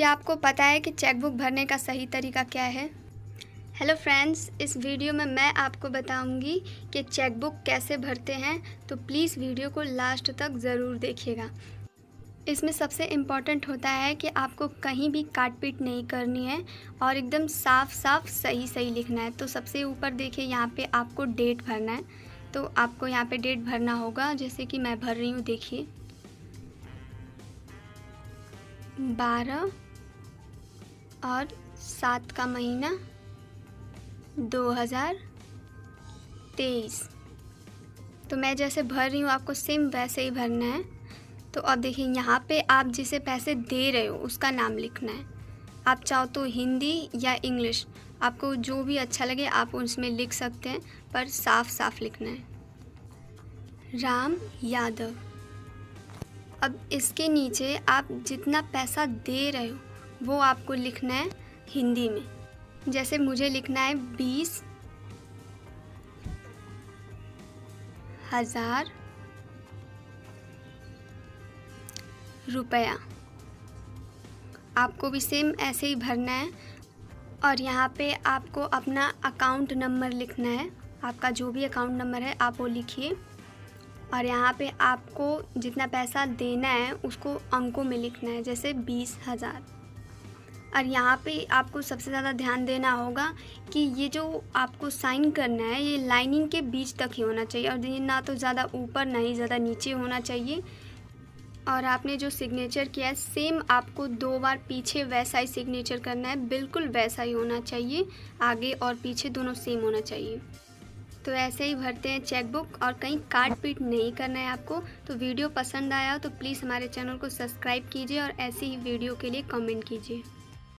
क्या आपको पता है कि चेकबुक भरने का सही तरीका क्या है? हेलो फ्रेंड्स इस वीडियो में मैं आपको बताऊँगी कि चेकबुक कैसे भरते हैं तो प्लीज़ वीडियो को लास्ट तक ज़रूर देखिएगा। इसमें सबसे इंपॉर्टेंट होता है कि आपको कहीं भी काट पीट नहीं करनी है और एकदम साफ़ साफ़ सही सही लिखना है। तो सबसे ऊपर देखिए, यहाँ पे आपको डेट भरना है। तो आपको यहाँ पे डेट भरना होगा, जैसे कि मैं भर रही हूँ, देखिए। बारह और सात का महीना दो हज़ार तेईस। तो मैं जैसे भर रही हूँ, आपको सेम वैसे ही भरना है। तो अब देखिए, यहाँ पे आप जिसे पैसे दे रहे हो, उसका नाम लिखना है। आप चाहो तो हिंदी या इंग्लिश, आपको जो भी अच्छा लगे, आप उसमें लिख सकते हैं, पर साफ़ साफ़ लिखना है। राम यादव। अब इसके नीचे आप जितना पैसा दे रहे हो वो आपको लिखना है हिंदी में। जैसे मुझे लिखना है बीस हज़ार रुपया। आपको भी सेम ऐसे ही भरना है। और यहाँ पे आपको अपना अकाउंट नंबर लिखना है। आपका जो भी अकाउंट नंबर है, आप वो लिखिए। और यहाँ पे आपको जितना पैसा देना है, उसको अंकों में लिखना है, जैसे बीस हज़ार। और यहाँ पे आपको सबसे ज़्यादा ध्यान देना होगा कि ये जो आपको साइन करना है, ये लाइनिंग के बीच तक ही होना चाहिए और ना तो ज़्यादा ऊपर, ना ही ज़्यादा नीचे होना चाहिए। और आपने जो सिग्नेचर किया है सेम आपको दो बार पीछे वैसा ही सिग्नेचर करना है, बिल्कुल वैसा ही होना चाहिए, आगे और पीछे दोनों सेम होना चाहिए। तो ऐसे ही भरते हैं चेकबुक और कहीं काट पीट नहीं करना है आपको। तो वीडियो पसंद आया हो तो प्लीज़ हमारे चैनल को सब्सक्राइब कीजिए और ऐसे ही वीडियो के लिए कमेंट कीजिए।